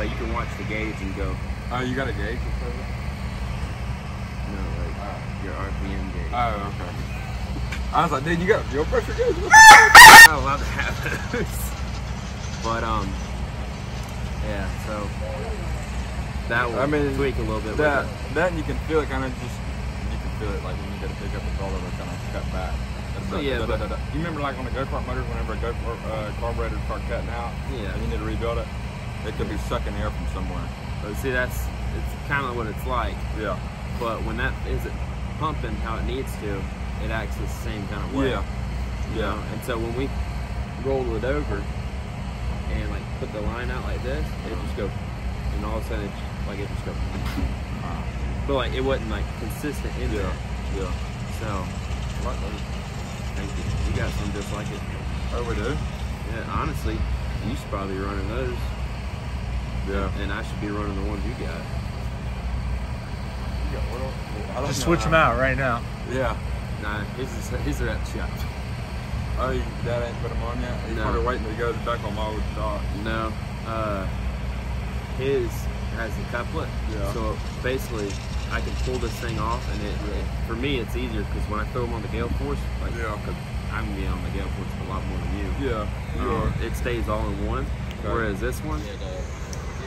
but you can watch the gauge and go, Oh, you got a gauge or something? no, like your RPM gauge. Oh, okay. I was like, dude, you got a fuel pressure gauge? I'm not allowed to have those. but um, yeah. So that will I mean, tweak a little bit. That, that you can feel it kind of just, you can feel it like when you get a pickup, it's all over kind of cut back. Oh, yeah, but- You remember like on the go-kart motors, whenever a go-kart uh, carburetor start cutting out, Yeah. and you need to rebuild it, it could be sucking air from somewhere. But see, that's it's kind of what it's like. Yeah. But when that isn't pumping how it needs to, it acts the same kind of way. Yeah. Yeah. know? And so when we roll it over and like put the line out like this, it just go, and all of a sudden it just, like it just go. But like it wasn't like consistent in Yeah. there. Yeah. So Like thank you. You got some just like it. Oh, we do? Yeah, honestly, you should probably be running those, Yeah. and I should be running the ones you got. You got what else? I don't Just switch them out right now. Yeah. Nah, his is his are at the shop. Oh, you, that ain't put them on yet? He's No. probably waiting to go back on my old stock. No, uh, his has a couplet. Yeah. So basically, I can pull this thing off, and it, it for me it's easier because when I throw them on the Gale Force, like Yeah. 'cause I'm gonna be on the Gale Force a lot more than you. Yeah. You Um, are. it stays all in one. Okay. Whereas this one,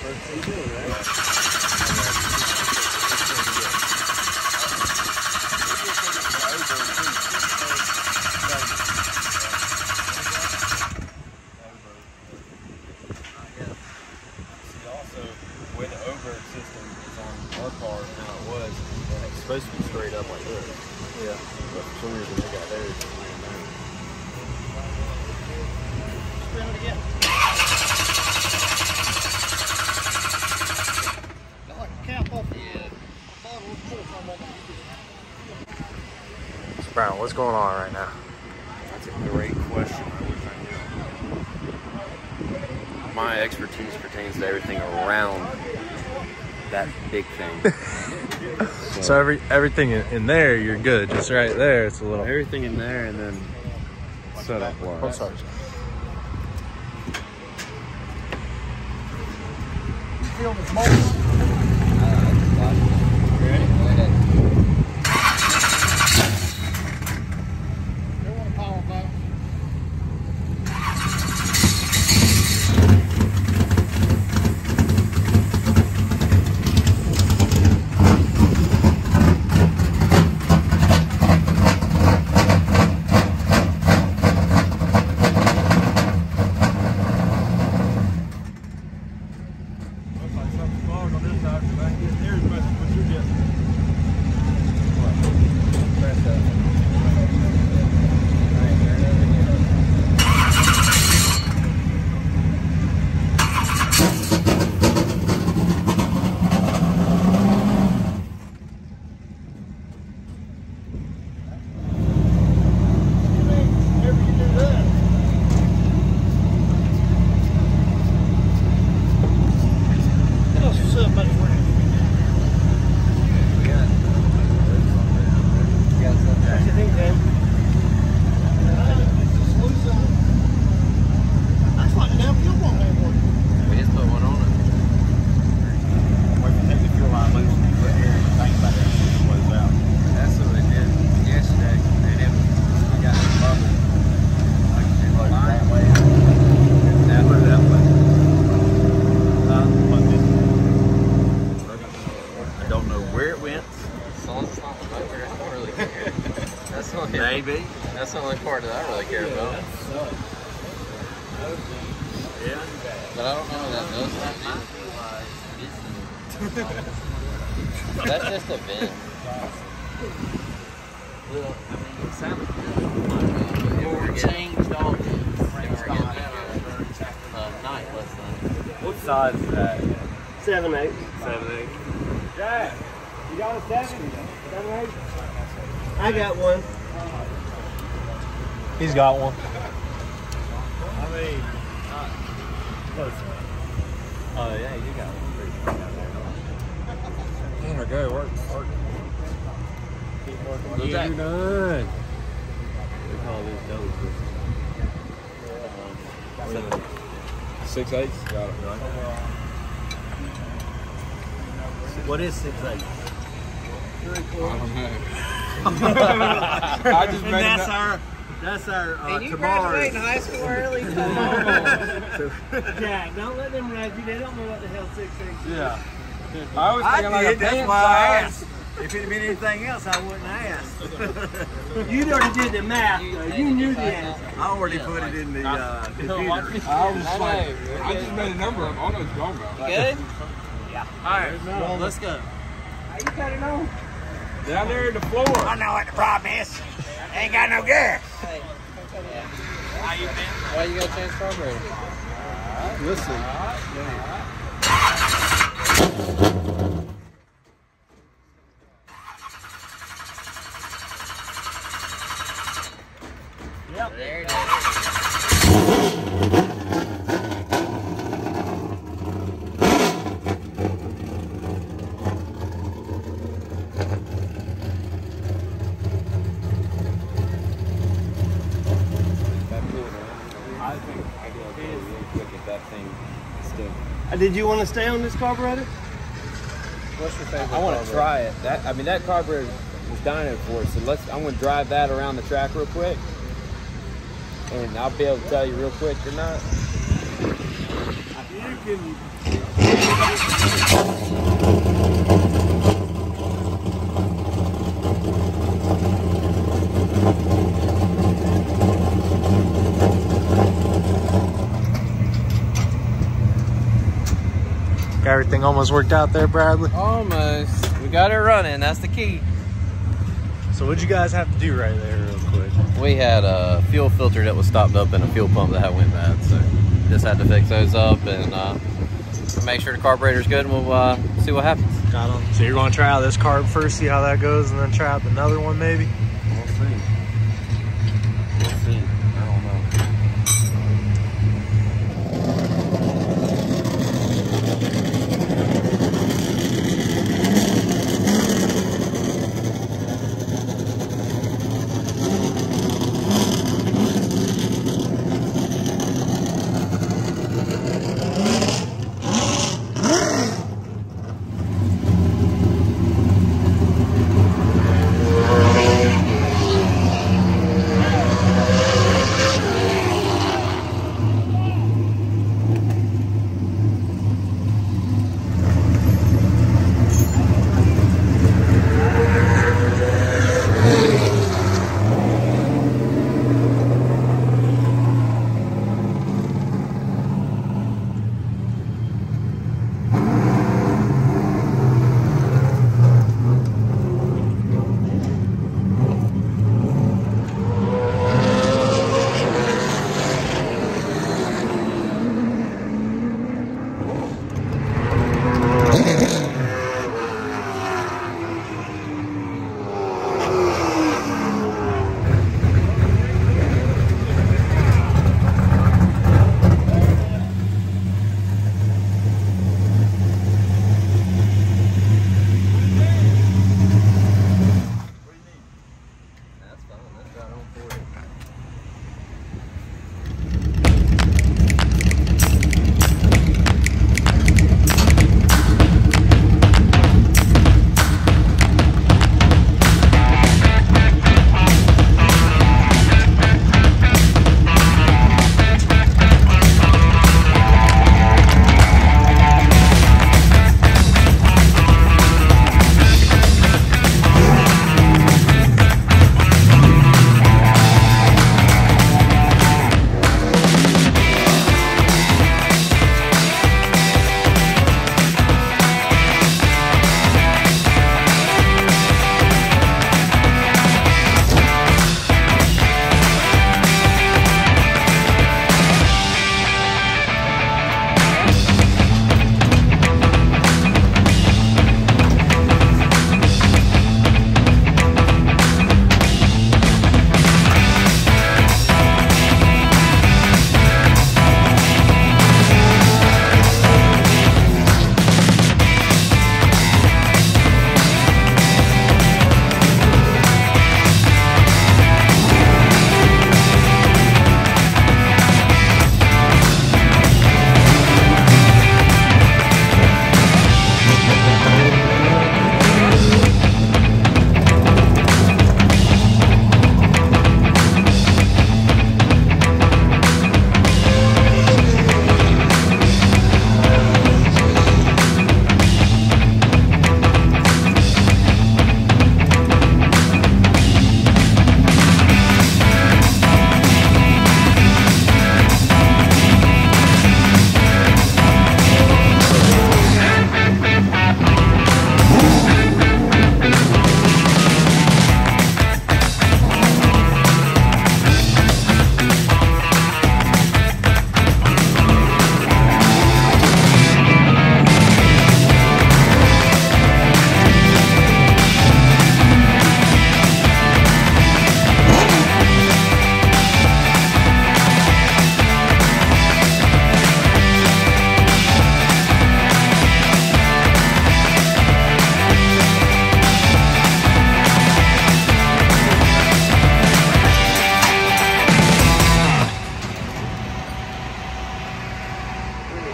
See, also, the way the overhead system is on our car now it was, and it's supposed to be straight up like this. Yeah. But for some reason they got theirs laying down. So Brown, what's going on right now? that's a great question. I wish I knew. My expertise pertains to everything around that big thing. So every everything in, in there, you're good. Just right there, it's a little. everything in there, and then setup wise. sorry. Looks Maybe. that's the only part that I really care about. Yeah. But I don't know what that does. That's just a vent. Well, I mean, it sounds good. Or changed all the uh, night last night. What's size is that? Seven eight. Seven, eight. Jack, you got a seven? Seven eight? I got one. He's got one. I mean, not close. Oh yeah, you got one. There we go. Work, work. Keep working. You're done. We call this double twist. Um, seven. Six eighths. Got it right. What is six eight? I don't know. I just And made that's our that's our uh, And you graduated tomorrow's. high school early. Come on. Jack, don't let them ride you. They don't know what the hell six eight is. Yeah. I was I thinking like a did, that's pant why I asked. If it had been anything else, I wouldn't ask. you already did the math, though. You knew the answer. I already put it in the uh, computer. I was just like, I just made a number up. I don't know what you're talking about. Good? Yeah. Alright, well, let's go. How you cut it on? Down there in the floor. I know what the problem is. Ain't got no gas. Hey. Why you gotta change carburetor? Listen. There it is. I think I could go real quick if that thing is still. Uh, Did you want to stay on this carburetor? What's your favorite I want to try it. That I mean, that carburetor was dying for us. So let's. I'm going to drive that around the track real quick, and I'll be able to tell you real quick or not. You can. Everything almost worked out there, Bradley. Almost. We got it running. That's the key. So what'd you guys have to do right there real quick? We had a fuel filter that was stopped up and a fuel pump that had went bad. So just had to fix those up and uh, make sure the carburetor's good and we'll uh, see what happens. Got him. So you're going to try out this carb first, see how that goes, and then try out another one maybe?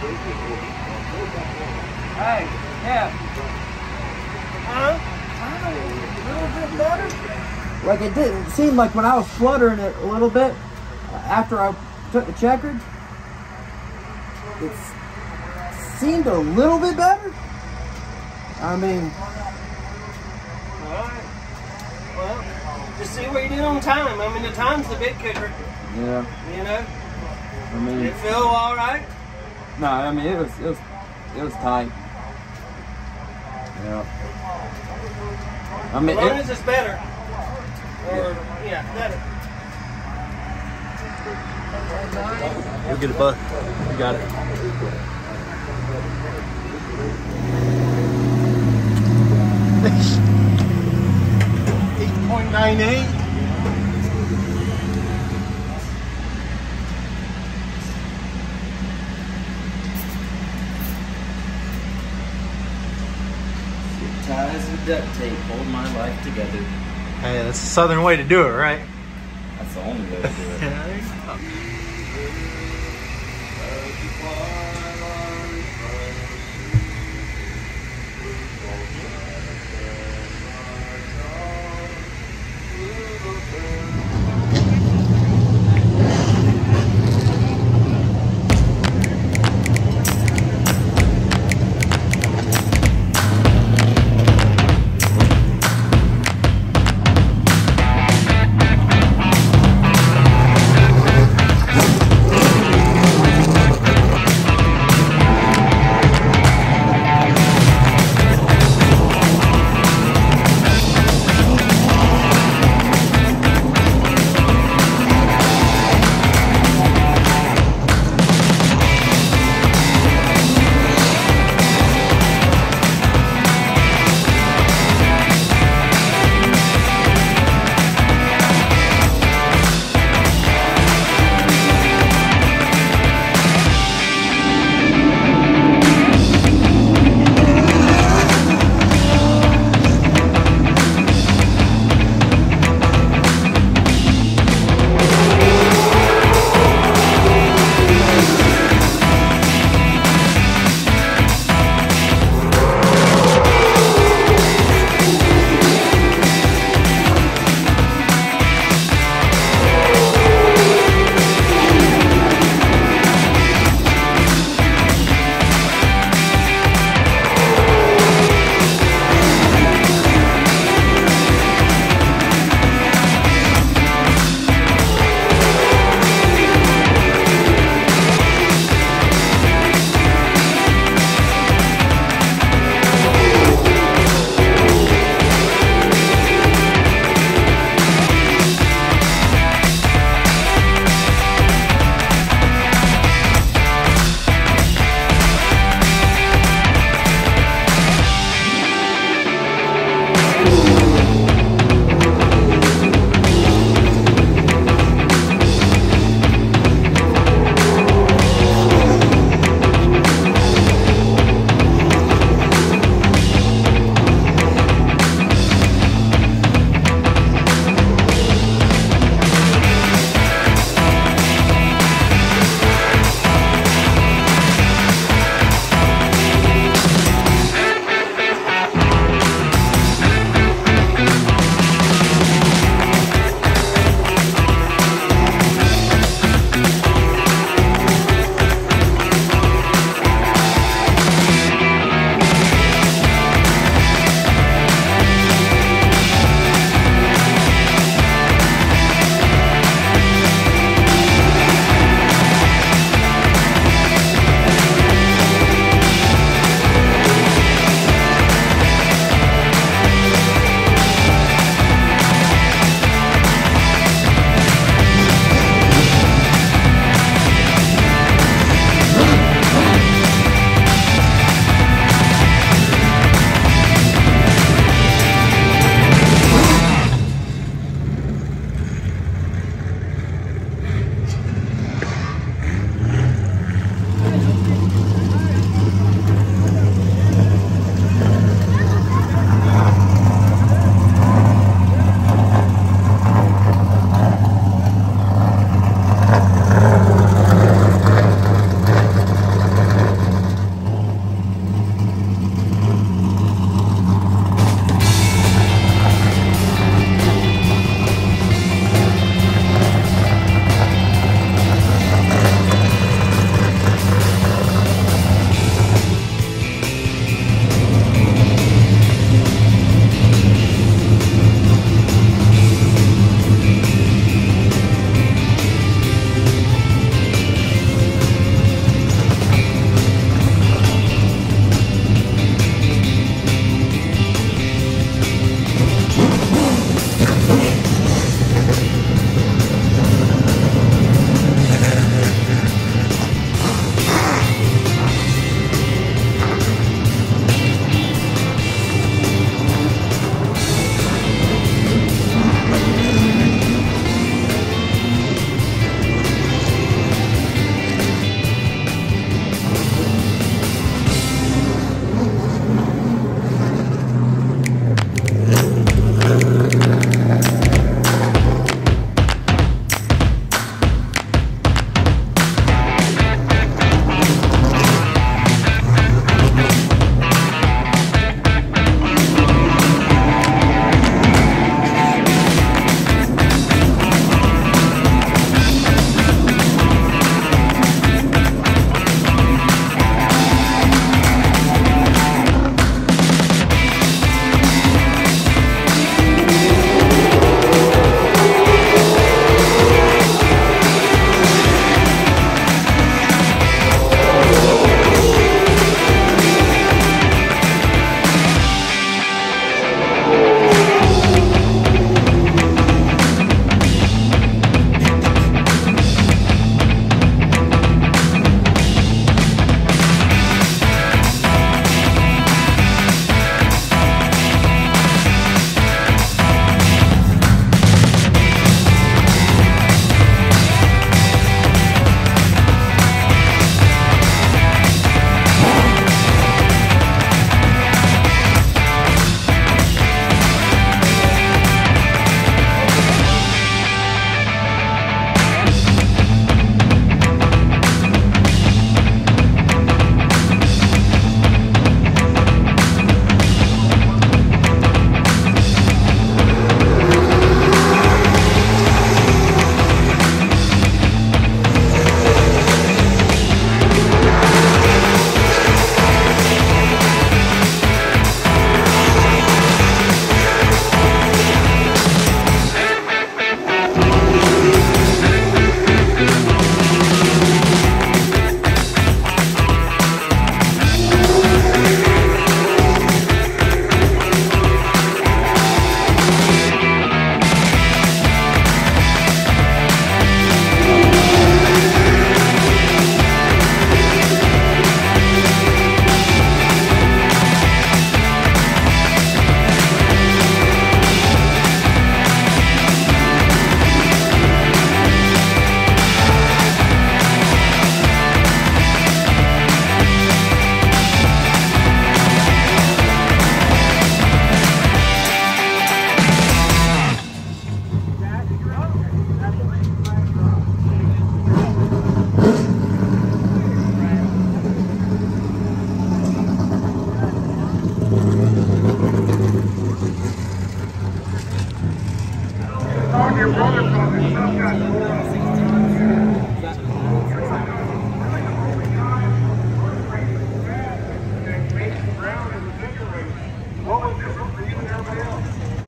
Hey, yeah. Huh? A little bit better. Like it didn't seem like when I was fluttering it a little bit after I took the checkered. It seemed a little bit better. I mean, Alright. Well, just see what you did on time. I mean, the time's the big kicker, yeah. you know? I mean, it feel all right? No, I mean it was it was it was tight. Yeah. I mean, As long it, as it's better. Or, yeah, better. We'll get it, bud. You got it. Eight point nine eight. Ties of duct tape hold my life together. Hey, that's the southern way to do it, right? That's the only way to do it.